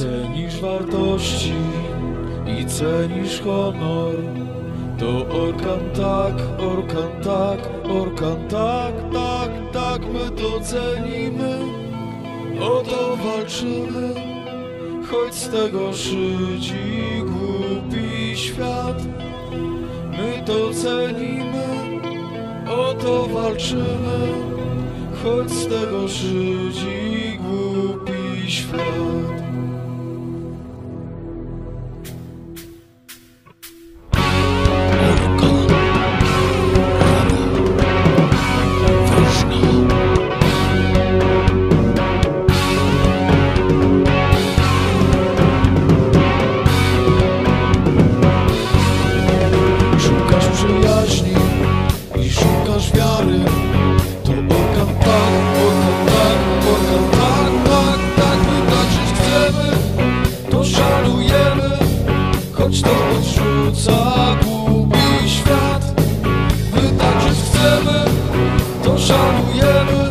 Cenisz wartości i cenisz honor. To orkan tak, orkan tak, orkan tak, tak, tak My to cenimy, o to walczymy Choć z tego szydzi głupi świat. My to cenimy, o to walczymy Choć z tego szydzi Choć to odrzuca głupi świat. My tańczyć chcemy, to szanujemy.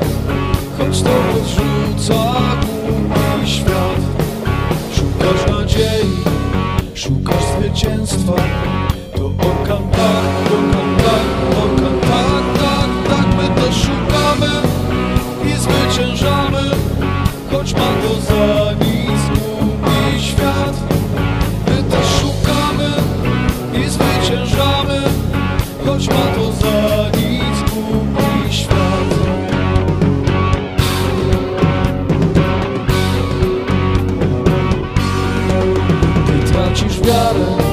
Choć to odrzuca głupi świat. Szukasz nadziei, szukasz zwycięstwa. To orkan tak, te esbara.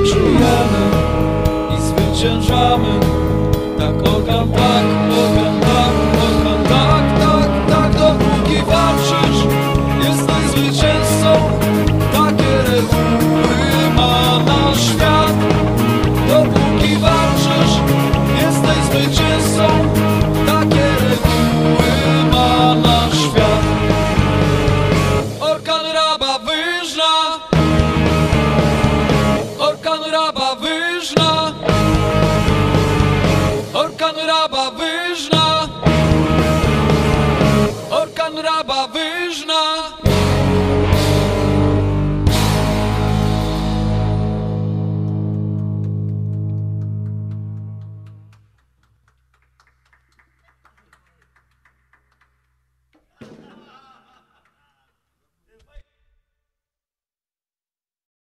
My tak żyjemy i zwyciężamy pan raba wyżna.